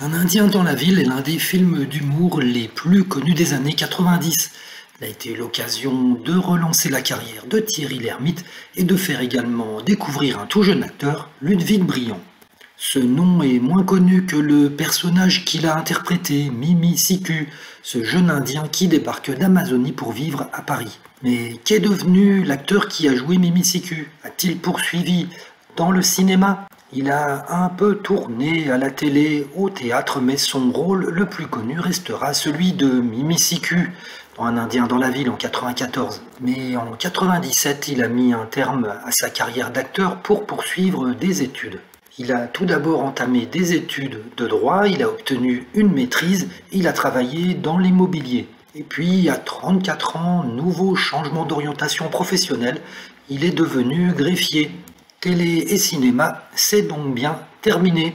Un Indien dans la ville est l'un des films d'humour les plus connus des années 90. Il a été l'occasion de relancer la carrière de Thierry Lhermitte et de faire également découvrir un tout jeune acteur, Ludwig Briand. Ce nom est moins connu que le personnage qu'il a interprété, Mimi Siku, ce jeune Indien qui débarque d'Amazonie pour vivre à Paris. Mais qu'est devenu l'acteur qui a joué Mimi Siku? A-t-il poursuivi dans le cinéma? Il a un peu tourné à la télé, au théâtre, mais son rôle le plus connu restera celui de Mimisiku dans Un Indien dans la ville en 94. Mais en 97, il a mis un terme à sa carrière d'acteur pour poursuivre des études. Il a tout d'abord entamé des études de droit, il a obtenu une maîtrise, il a travaillé dans l'immobilier. Et puis, à 34 ans, nouveau changement d'orientation professionnelle, il est devenu greffier télé et cinéma, c'est donc bien terminé.